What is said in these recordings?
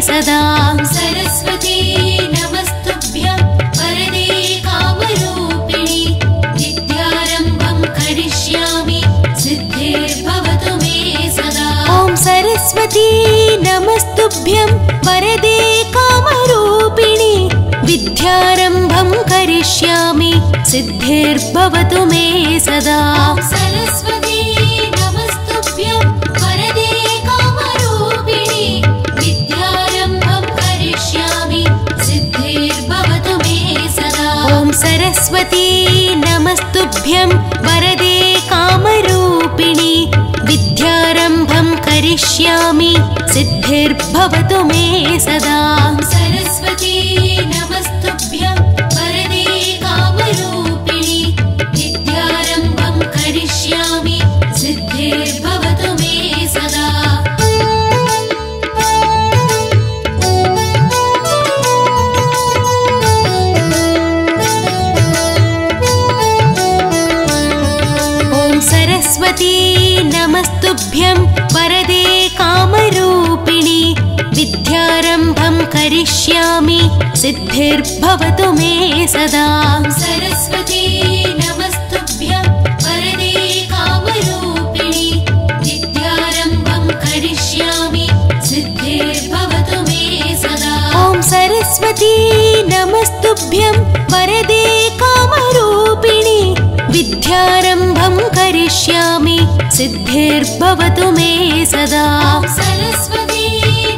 सदा। सरस्वती नमस्तुभ्यं वरदे कामरूपिणि। विद्यारम्भं करिष्यामि सिद्धिर्भवतु मे सदा। ॐ सरस्वती नमस्तुभ्यं वरदे कामरूपिणि। विद्यारम्भं करिष्यामि सिद्धिर्भवतु मे सदा। सरस्वती नमस्तुभ्यं वरदे कामरूपिणि विद्यारम्भं करिष्यामि सिद्धिर्भवतु मे सदा वरदे कामरूपिणि विद्यारम्भं करिष्यामि सिद्धिर्भवतु मे सदा। सरस्वती नमस्तुभ्यं वरदे कामरूपिणि विद्यारम्भं करिष्यामि सिद्धिर्भवतु मे सदा। ॐ सरस्वती नमस्तुभ्यं वरदे कामरूपिणि विद्यारम्भं करिष्यामि सिद्धिर्भवतु मे सदा। सरस्वती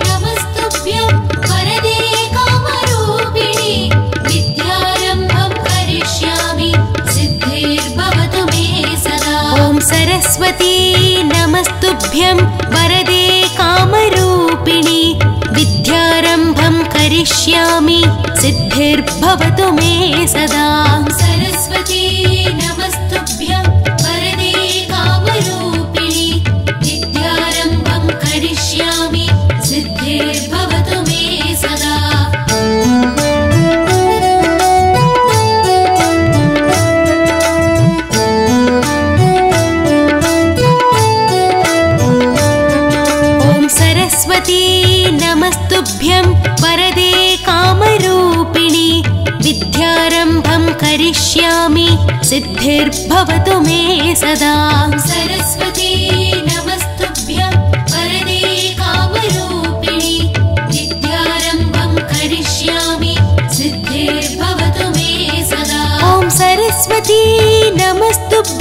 नमस्तुभ्यं वरदे कामरूपिणि विद्यारम्भं करिष्यामि। सिद्धिर्भवतु मे सदा। ॐ सरस्वती नमस्तुभ्यं वरदे कामरूपिणि विद्यारम्भं करिष्यामि। सिद्धिर्भवतु मे सदा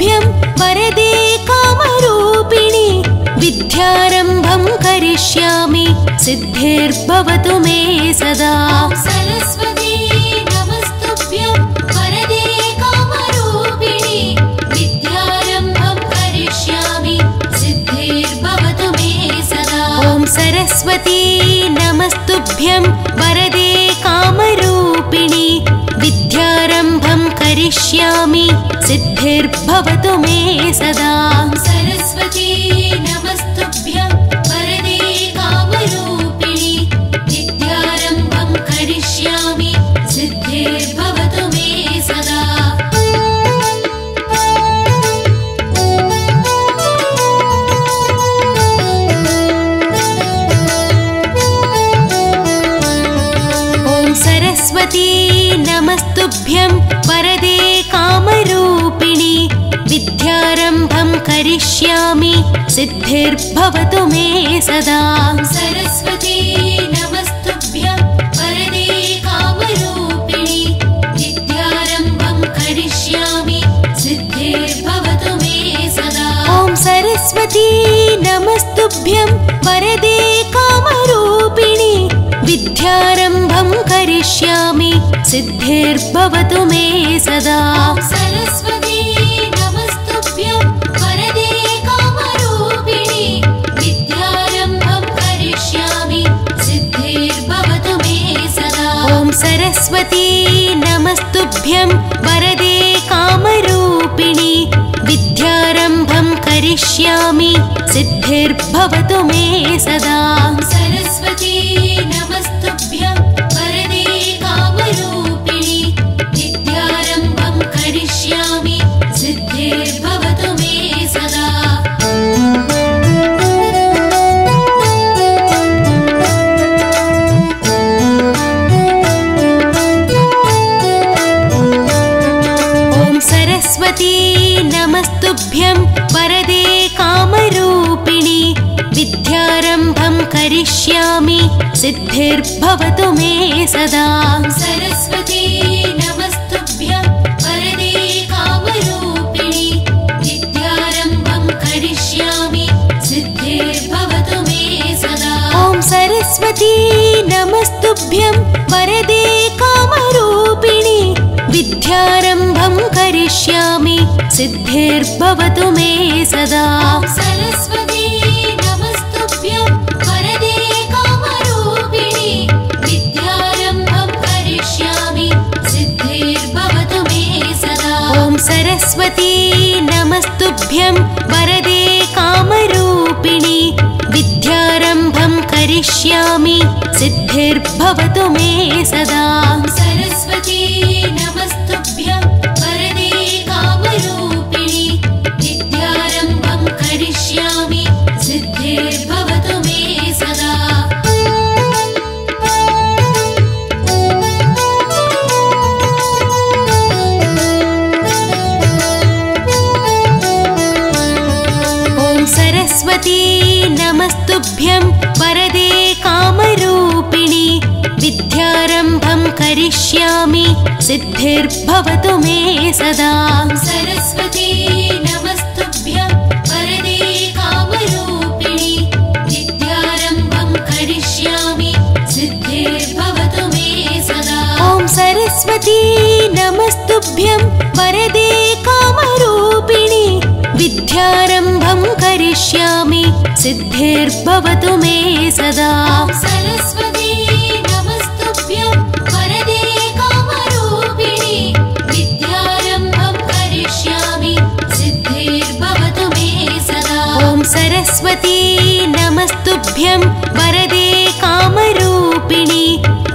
नमस्तुभ्यं वरदे कामरूपिणि विद्यारम्भं करिष्यामि सिद्धिर्भवतु मे सदा। सरस्वती नमस्तुभ्यं वरदे कामरूपिणि विद्यारम्भं करिष्यामि सिद्धिर्भवतु मे सदा। ॐ सरस्वती नमस्तुभ्यं वरदे कामरूपिणि करिष्यामि सिद्धिर्भवतु मे सदा। सरस्वती नमस्तुभ्यं वरदे कामरूपिणि विद्यारम्भं करिष्यामि सिद्धिर्भवतु मे सदा। सरस्वती नमस्तुभ्यं वरदे कामरूपिणि विद्यारम्भं करिष्यामि सिद्धिर्भवतु मे सदा। सरस्वती नमस्तुभ्यं वरदे कामरूपिणि विद्यारम्भं करिष्यामि सिद्धिर्भवतु मे सदा। ॐ सरस्वती नमस्तुभ्यं वरदे विद्यारम्भं करिष्यामि सिद्धिर्भवतु मे सदा। सरस्वती नमस्तुभ्यं वरदे कामरूपिणि विद्यारम्भं करिष्यामि सिद्धिर्भवतु मे सदा। ॐ सरस्वती नमस्तुभ्यं वरदे कामरूपिणि विद्यारम्भं करिष्यामि सिद्धिर्भवतु मे सदा करिष्यामि सिद्धिर्भवतु मे सदा। सरस्वती नमस्तुभ्यं वरदे कामरूपिणि विद्यारम्भं करिष्यामि सिद्धिर्भवतु मे सदा। ॐ सरस्वती नमस्तुभ्यं वरदे कामरूपिणि विद्यारम्भं करिष्यामि सिद्धिर्भवतु मे सदा। सरस्वती सरस्वती नमस्तुभ्यं वरदे कामरूपिणि विद्यारम्भं करिष्यामि सिद्धिर्भवतु मे सदा सरस्वती नमस्तुभ्यं करिष्यामि सिद्धिर्भवतु मे सदा। सरस्वती नमस्तुभ्यं वरदे कामरूपिणि विद्यारम्भं करिष्यामि सिद्धिर्भवतु मे सदा। ॐ सरस्वती नमस्तुभ्यं वरदे कामरूपिणि विद्यारम्भं करिष्यामि सिद्धिर्भवतु मे सदा। सरस्वती सरस्वती नमस्तुभ्यं वरदे कामरूपिणि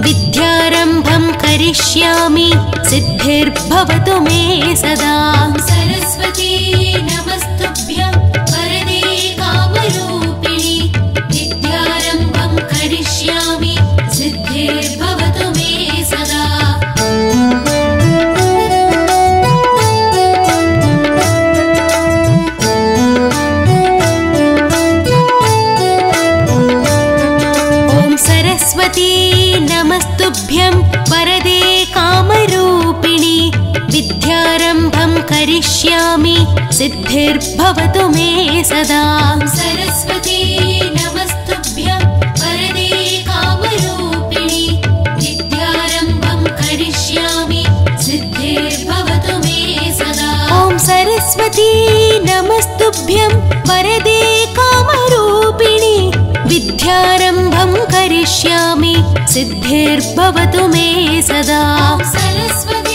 विद्यारम्भं करिष्यामि सिद्धिर्भवतु मे सदा। सरस्वती करिष्यामि सिद्धिर्भवतु मे सदा। सरस्वती नमस्तुभ्यं वरदे कामरूपिणि विद्यारम्भं करिष्यामि सिद्धिर्भवतु मे सदा। ॐ सरस्वती नमस्तुभ्यं वरदे कामरूपिणि विद्यारम्भं करिष्यामि सिद्धिर्भवतु मे सदा। सरस्वती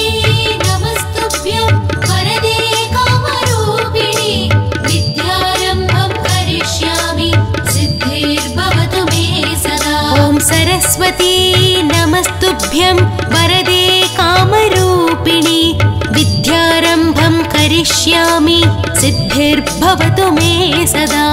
सरस्वती नमस्तुभ्यं वरदे कामरूपिणि विद्यारम्भं करिष्यामि सिद्धिर्भवतु मे सदा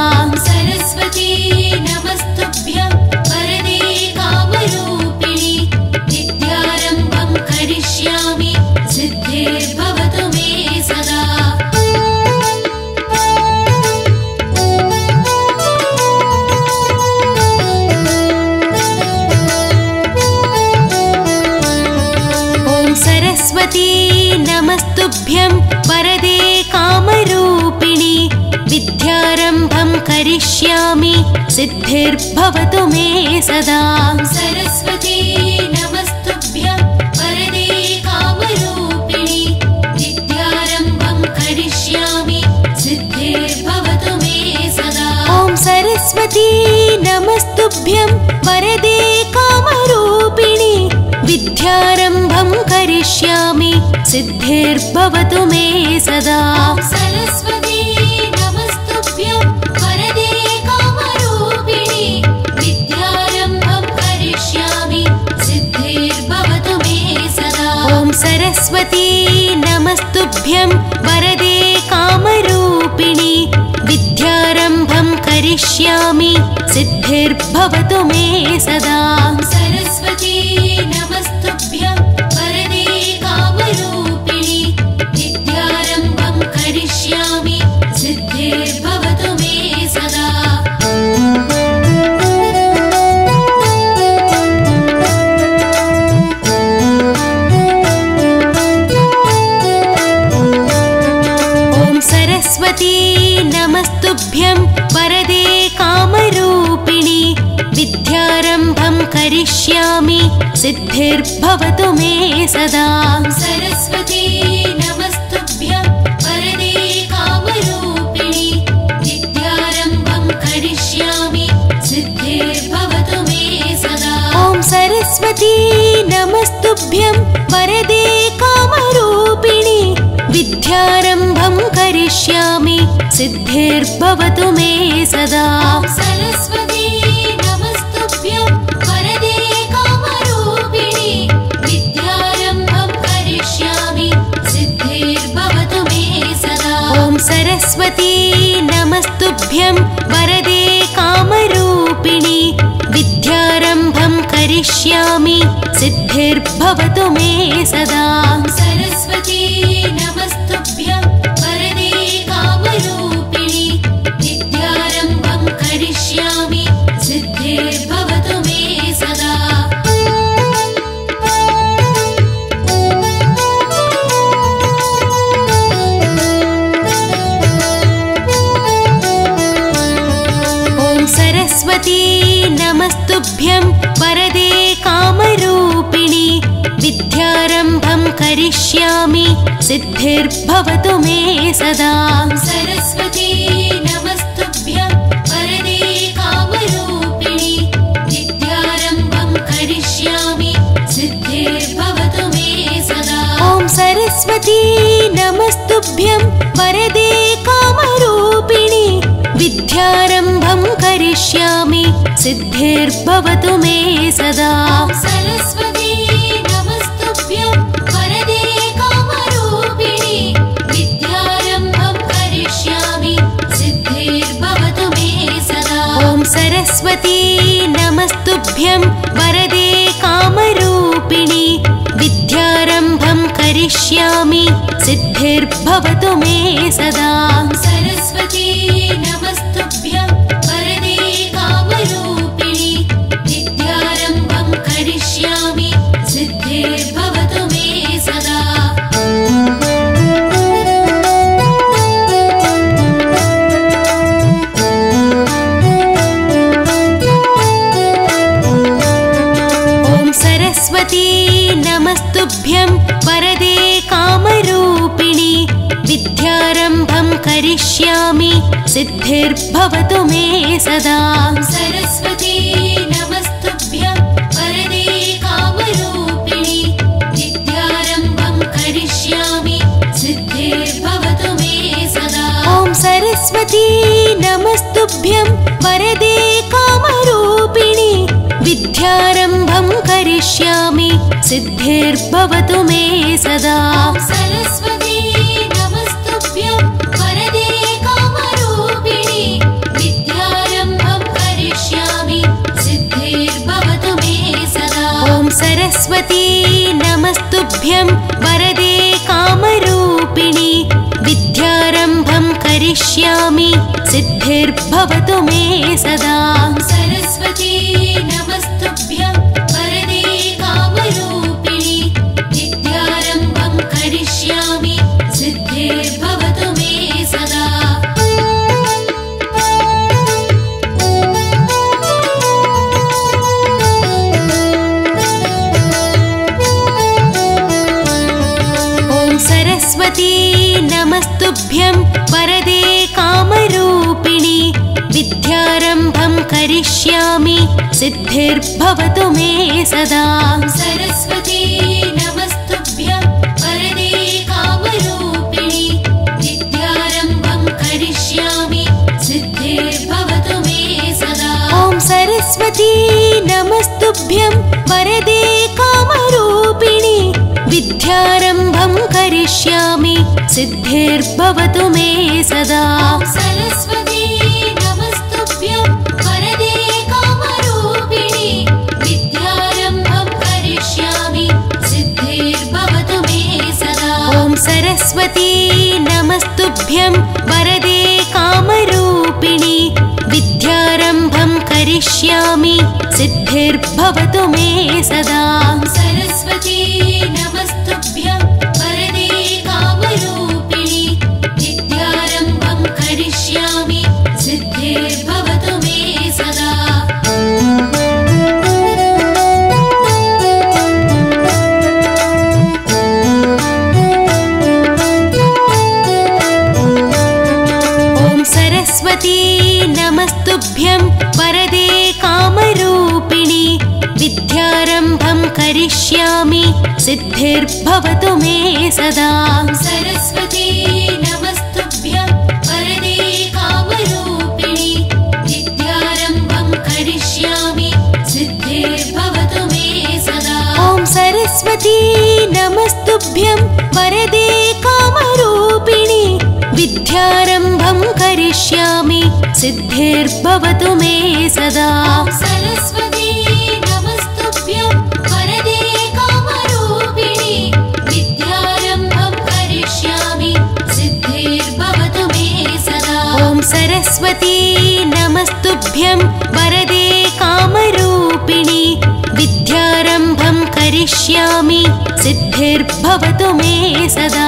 करिष्यामि सिद्धिर्भवतु मे सदा। सरस्वती नमस्तुभ्यं वरदे कामरूपिणि विद्यारम्भं करिष्यामि सिद्धिर्भवतु मे सदा। ॐ सरस्वती नमस्तुभ्यं वरदे कामरूपिणि विद्यारम्भं करिष्यामि सिद्धिर्भवतु मे सदा। सरस्वती सरस्वती नमस्तुभ्यं वरदे कामरूपिणि विद्यारम्भं करिष्यामि सिद्धिर्भवतु मे सदा वरदे कामरूपिणि विद्यारम्भं करिष्यामि सिद्धिर्भवतु मे सदा। सरस्वती नमस्तुभ्यं वरदे कामरूपिणि विद्यारम्भं करिष्यामि सिद्धिर्भवतु मे सदा। ॐ सरस्वती नमस्तुभ्यं वरदे कामरूपिणि विद्यारम्भं करिष्यामि सिद्धिर्भवतु मे सदा। सरस्वती नमस्तुभ्यं वरदे कामरूपिणि विद्यारम्भं करिष्यामि सिद्धिर्भवतु मे सदा। ॐ सरस्वती नमस्तुभ्यं वरदे कामरूपिणि विद्यारम्भं करिष्यामि सिद्धिर्भवतु मे सदा। सरस्वती करिष्यामि सिद्धिर्भवतु मे सदा। सरस्वती नमस्तुभ्यं वरदे कामरूपिणि विद्यारम्भं करिष्यामि सिद्धिर्भवतु मे सदा। ॐ सरस्वती नमस्तुभ्यं वरदे कामरूपिणि विद्यारम्भं करिष्यामि सिद्धिर्भवतु मे सदा। सरस्वती सरस्वती नमस्तुभ्यं वरदे कामरूपिणि विद्यारम्भं करिष्यामि सिद्धिर्भवतु मे सदा। सरस्वती नमस्तुभ्यं सिद्धिर्भवतु मे सदा। सरस्वती नमस्तुभ्यं वरदे कामरूपिणि। विद्यारम्भं करिष्यामि सिद्धिर्भवतु मे सदा। ॐ सरस्वती नमस्तुभ्यं वरदे कामरूपिणि। विद्यारम्भं करिष्यामि सिद्धिर्भवतु मे सदा। सरस्वती सरस्वती नमस्तुभ्यं वरदे कामरूपिणि विद्यारम्भं करिष्यामि सिद्धिर्भवतु मे सदा। सरस्वती वरदे कामरूपिणि विद्यारम्भं करिष्यामि सिद्धिर्भवतु मे सदा। सरस्वती नमस्तुभ्यं वरदे कामरूपिणि विद्यारम्भं करिष्यामि सिद्धिर्भवतु मे सदा। ॐ सरस्वती नमस्तुभ्यं वरदे कामरूपिणि विद्यारम्भं करिष्यामि सिद्धिर्भवतु मे सदा। सरस्वती नमस्तुभ्यं वरदे कामरूपिणि। विद्यारम्भं करिष्यामि। सिद्धिर्भवतु मे सदा। ॐ सरस्वती नमस्तुभ्यं वरदे कामरूपिणि। विद्यारम्भं करिष्यामि। सिद्धिर्भवतु मे सदा। सरस्वती सिद्धिर्भवतु मे सदा। सरस्वती नमस्तुभ्यं वरदे कामरूपिणि विद्यारम्भं करिष्यामि सिद्धिर्भवतु मे सदा। ॐ सरस्वती नमस्तुभ्यं वरदे कामरूपिणि विद्यारम्भं करिष्यामि सिद्धिर्भवतु मे सदा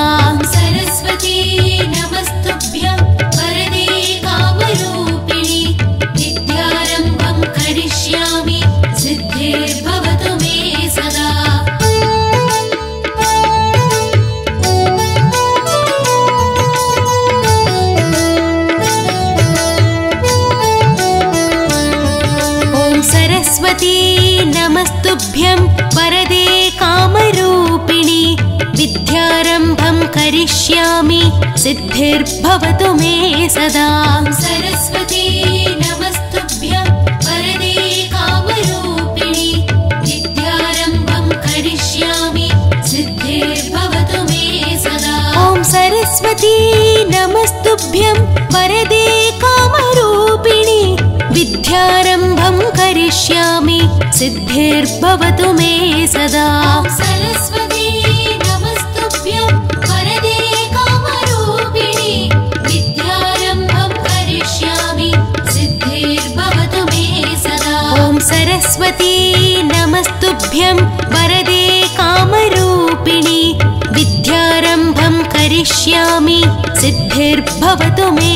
विद्यारम्भं करिष्यामि सिद्धिर्भवतु मे सदा। सरस्वती नमस्तुभ्यं वरदे कामरूपिणि। विद्यारम्भं करिष्यामि सिद्धिर्भवतु मे सदा। ॐ सरस्वती नमस्तुभ्यं वरदे कामरूपिणि। विद्यारम्भं करिष्यामि सिद्धिर्भवतु मे सदा। सरस्वती सरस्वती नमस्तुभ्यं वरदे कामरूपिणि विद्यारम्भं करिष्यामि सिद्धिर्भवतु मे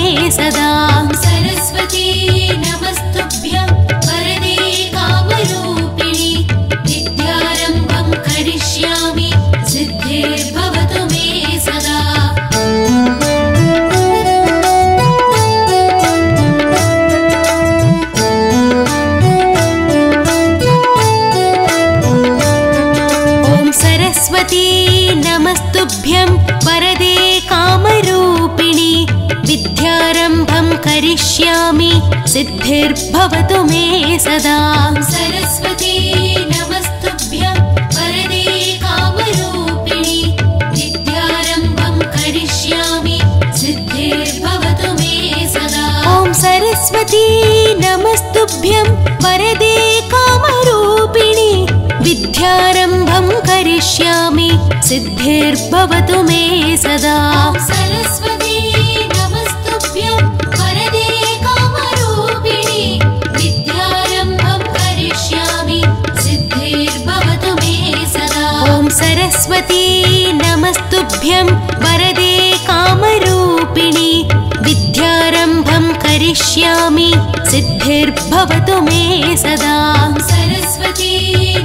वरदे कामरूपिणि विद्यारम्भं करिष्यामि सिद्धिर्भवतु मे सदा। सरस्वती नमस्तुभ्यं वरदे कामरूपिणि विद्यारम्भं करिष्यामि सिद्धिर्भवतु मे सदा। ॐ सरस्वती नमस्तुभ्यं वरदे कामरूपिणि करिष्यामि सिद्धिर्भवतु मे सदा। सरस्वती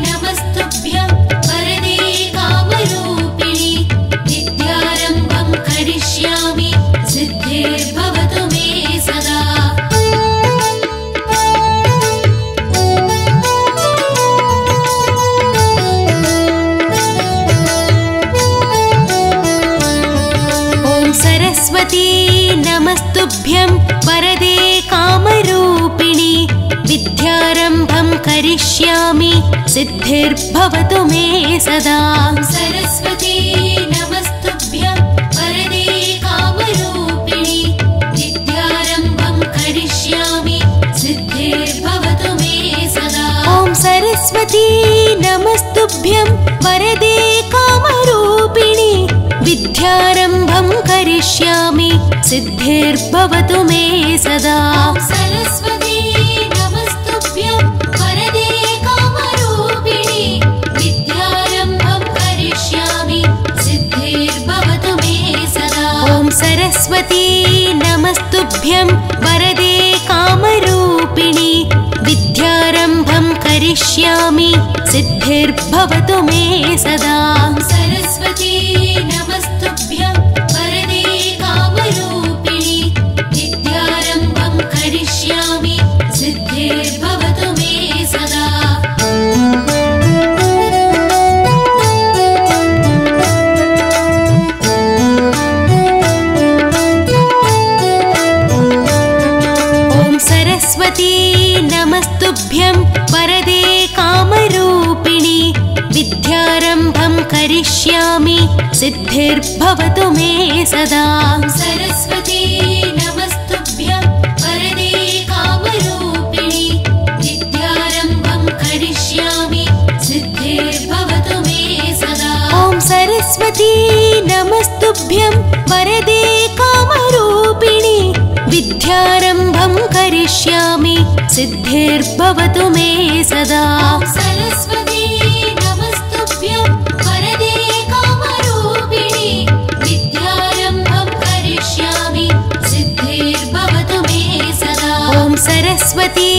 नमस्तुभ्यं वरदे कामरूपिणि विद्यारम्भं करिष्यामि सिद्धिर्भवतु मे सदा। ॐ सरस्वती नमस्तुभ्यं वरदे कामरूपिणि विद्यारम्भं करिष्यामि सिद्धिर्भवतु मे सदा। सरस्वती नमस्तुभ्यं वरदे कामरूपिणि विद्यारम्भं करिष्यामि सिद्धिर्भवतु मे सदा। ॐ सरस्वती नमस्तुभ्यं वरदे कामरूपिणि विद्यारम्भं करिष्यामि सिद्धिर्भवतु मे सदा। सरस्वती नमस्तुभ्यं वरदे कामरूपिणि विद्यारम्भं करिष्यामि सिद्धिर्भवतु मे सदा। ॐ सरस्वती नमस्तुभ्यं वरदे कामरूपिणि विद्यारम्भं करिष्यामि सिद्धिर्भवतु मे सदा वरदे कामरूपिणि विद्यारम्भं करिष्यामि सिद्धिर्भवतु मे सदा। सरस्वती नमस्तुभ्यं वरदे कामरूपिणि विद्यारम्भं करिष्यामि सिद्धिर्भवतु मे सदा। ॐ सरस्वती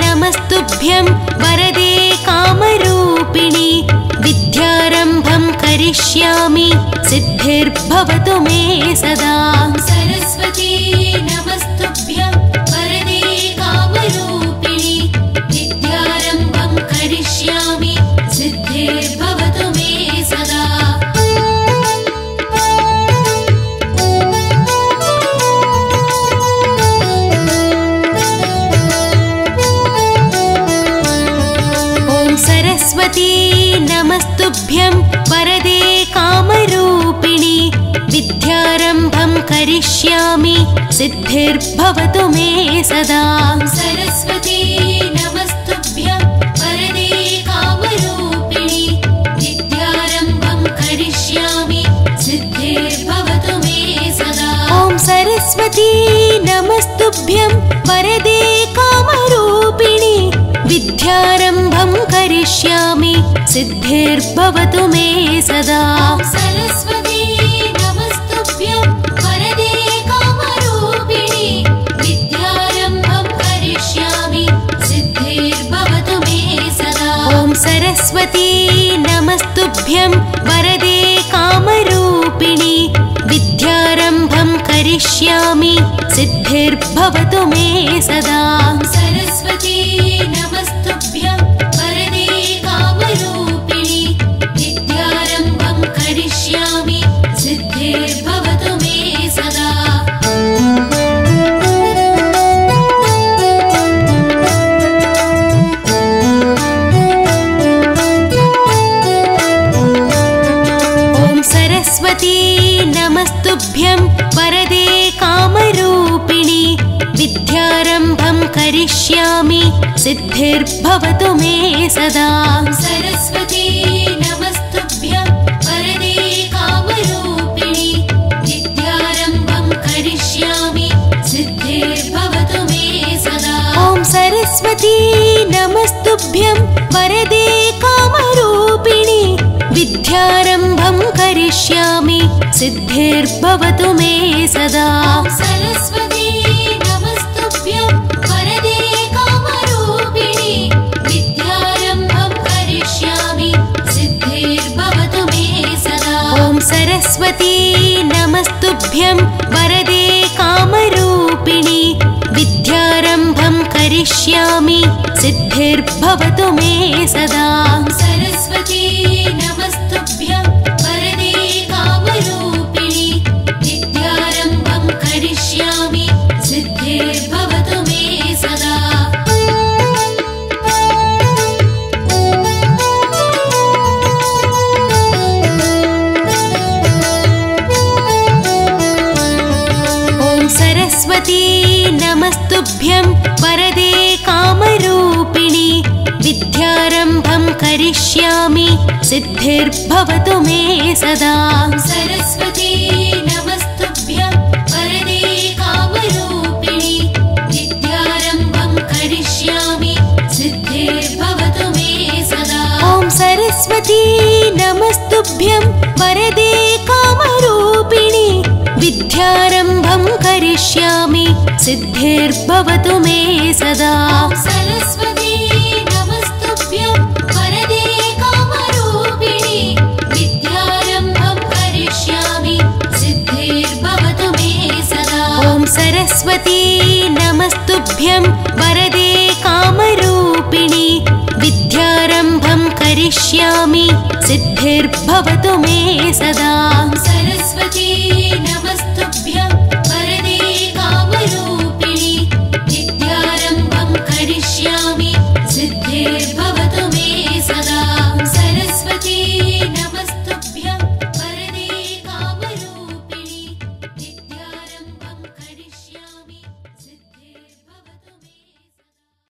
नमस्तुभ्यं वरदे कामरूपिणि विद्यारम्भं करिष्यामि सिद्धिर्भवतु मे सदा। सरस्वती। सिद्धिर्भवतु मे सदा। सरस्वती नमस्तुभ्यं वरदे कामरूपिणि। विद्यारम्भं करिष्यामि सिद्धिर्भवतु मे सदा। ॐ सरस्वती नमस्तुभ्यं वरदे कामरूपिणि। विद्यारम्भं करिष्यामि सिद्धिर्भवतु मे सदा। सरस्वती सिद्धिर्भवतु मे सदा। विद्यारम्भं करिष्यामि। सिद्धिर्भवतु मे सदा। सरस्वती नमस्तुभ्यं वरदे कामरूपिणि। विद्यारम्भं करिष्यामि। सिद्धिर्भवतु मे सदा। ॐ सरस्वती नमस्तुभ्यं वरदे कामरूपिणि। विद्यारम्भं करिष्यामि। सिद्धिर्भवतु मे सदा। सरस्वती सरस्वती नमस्तुभ्यं वरदे कामरूपिणि विद्यारम्भं करिष्यामि सिद्धिर्भवतु मे सदा। सरस्वती करिष्यामि सिद्धिर्भवतु मे सदा। सरस्वती नमस्तुभ्यं वरदे कामरूपिणि विद्यारम्भं करिष्यामि सिद्धिर्भवतु मे सदा। ॐ सरस्वती नमस्तुभ्यं वरदे कामरूपिणि विद्यारम्भं करिष्यामि सिद्धिर्भवतु मे सदा। सरस्वती सरस्वती नमस्तुभ्यं वरदे कामरूपिणि विद्यारम्भं करिष्यामि सिद्धिर्भवतु मे सदा। सरस्वती